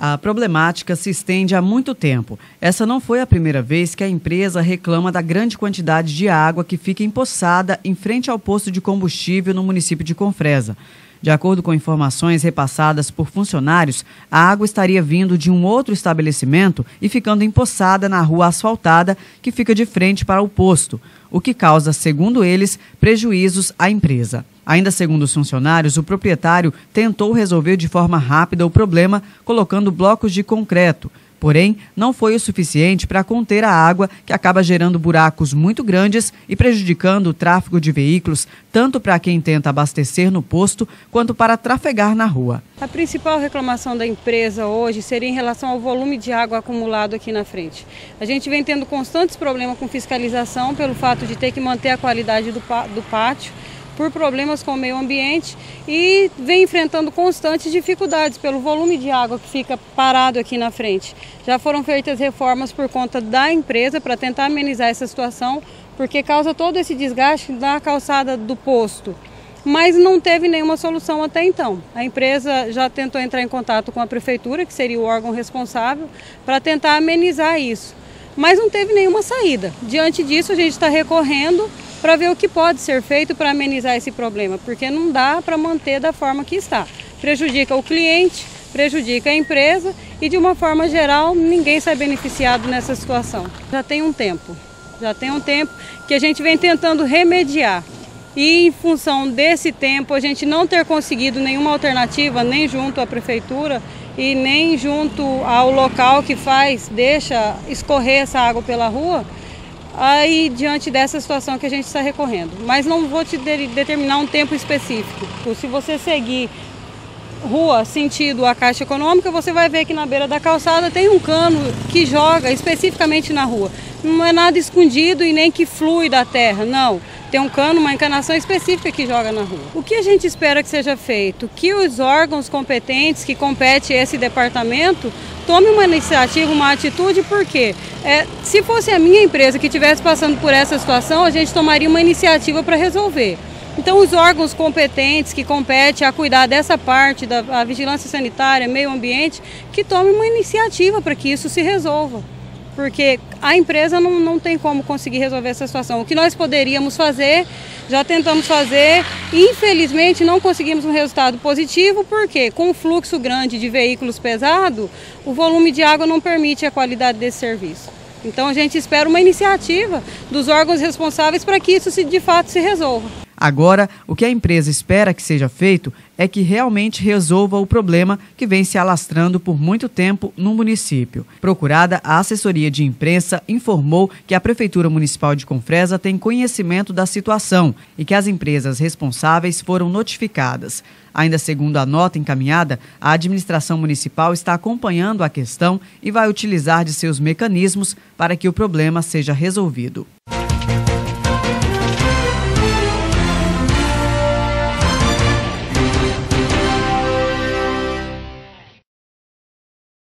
A problemática se estende há muito tempo. Essa não foi a primeira vez que a empresa reclama da grande quantidade de água que fica empoçada em frente ao posto de combustível no município de Confresa. De acordo com informações repassadas por funcionários, a água estaria vindo de um outro estabelecimento e ficando empoçada na rua asfaltada que fica de frente para o posto, o que causa, segundo eles, prejuízos à empresa. Ainda segundo os funcionários, o proprietário tentou resolver de forma rápida o problema colocando blocos de concreto. Porém, não foi o suficiente para conter a água, que acaba gerando buracos muito grandes e prejudicando o tráfego de veículos, tanto para quem tenta abastecer no posto, quanto para trafegar na rua. A principal reclamação da empresa hoje seria em relação ao volume de água acumulado aqui na frente. A gente vem tendo constantes problemas com fiscalização pelo fato de ter que manter a qualidade do, do pátio por problemas com o meio ambiente e vem enfrentando constantes dificuldades pelo volume de água que fica parado aqui na frente. Já foram feitas reformas por conta da empresa para tentar amenizar essa situação, porque causa todo esse desgaste na calçada do posto. Mas não teve nenhuma solução até então. A empresa já tentou entrar em contato com a prefeitura, que seria o órgão responsável, para tentar amenizar isso. Mas não teve nenhuma saída. Diante disso, a gente está recorrendo para ver o que pode ser feito para amenizar esse problema, porque não dá para manter da forma que está. Prejudica o cliente, prejudica a empresa e, de uma forma geral, ninguém sai beneficiado nessa situação. Já tem um tempo, já tem um tempo que a gente vem tentando remediar. E em função desse tempo, a gente não ter conseguido nenhuma alternativa, nem junto à prefeitura e nem junto ao local que faz, deixa escorrer essa água pela rua, aí diante dessa situação que a gente está recorrendo. Mas não vou te de determinar um tempo específico. Se você seguir rua sentido a Caixa Econômica, você vai ver que na beira da calçada tem um cano que joga especificamente na rua. Não é nada escondido e nem que flui da terra, não. Tem um cano, uma encanação específica que joga na rua. O que a gente espera que seja feito? Que os órgãos competentes que compete esse departamento tome uma iniciativa, uma atitude, porque é, se fosse a minha empresa que estivesse passando por essa situação, a gente tomaria uma iniciativa para resolver. Então, os órgãos competentes que competem a cuidar dessa parte da vigilância sanitária, meio ambiente, que tomem uma iniciativa para que isso se resolva porque a empresa não, não tem como conseguir resolver essa situação. O que nós poderíamos fazer, já tentamos fazer, infelizmente não conseguimos um resultado positivo, porque com o fluxo grande de veículos pesados, o volume de água não permite a qualidade desse serviço. Então a gente espera uma iniciativa dos órgãos responsáveis para que isso se, de fato se resolva. Agora, o que a empresa espera que seja feito é que realmente resolva o problema que vem se alastrando por muito tempo no município. Procurada, a assessoria de imprensa informou que a Prefeitura Municipal de Confresa tem conhecimento da situação e que as empresas responsáveis foram notificadas. Ainda segundo a nota encaminhada, a administração municipal está acompanhando a questão e vai utilizar de seus mecanismos para que o problema seja resolvido.